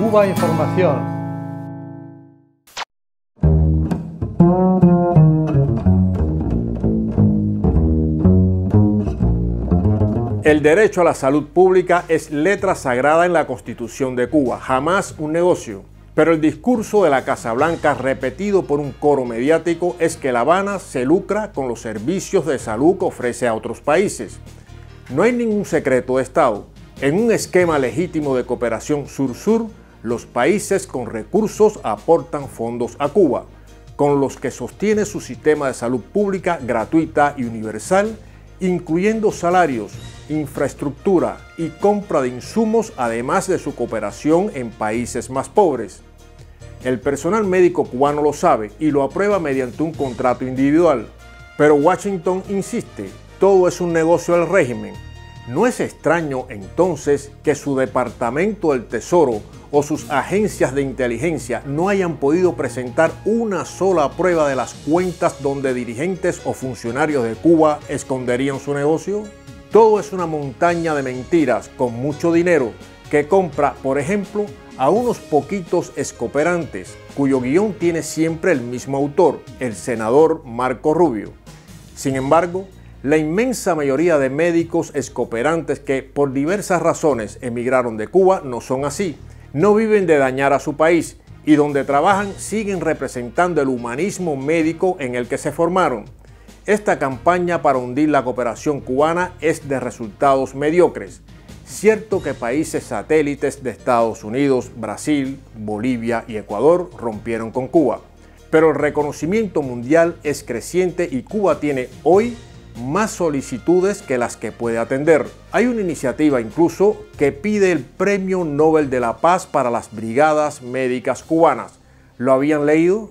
Cuba Información. El derecho a la salud pública es letra sagrada en la Constitución de Cuba, jamás un negocio. Pero el discurso de la Casa Blanca, repetido por un coro mediático, es que La Habana se lucra con los servicios de salud que ofrece a otros países. No hay ningún secreto de Estado. En un esquema legítimo de cooperación sur-sur, los países con recursos aportan fondos a Cuba, con los que sostiene su sistema de salud pública gratuita y universal, incluyendo salarios, infraestructura y compra de insumos, además de su cooperación en países más pobres. El personal médico cubano lo sabe y lo aprueba mediante un contrato individual. Pero Washington insiste, todo es un negocio del régimen. No es extraño entonces que su Departamento del Tesoro o sus agencias de inteligencia no hayan podido presentar una sola prueba de las cuentas donde dirigentes o funcionarios de Cuba esconderían su negocio. Todo es una montaña de mentiras con mucho dinero que compra, por ejemplo, a unos poquitos escooperantes, cuyo guion tiene siempre el mismo autor, el senador Marco Rubio. Sin embargo, la inmensa mayoría de médicos escooperantes que por diversas razones emigraron de Cuba no son así. No viven de dañar a su país y donde trabajan siguen representando el humanismo médico en el que se formaron. Esta campaña para hundir la cooperación cubana es de resultados mediocres. Cierto que países satélites de Estados Unidos, Brasil, Bolivia y Ecuador rompieron con Cuba, pero el reconocimiento mundial es creciente y Cuba tiene hoy más solicitudes que las que puede atender. Hay una iniciativa incluso que pide el Premio Nobel de la Paz para las Brigadas Médicas Cubanas. ¿Lo habían leído?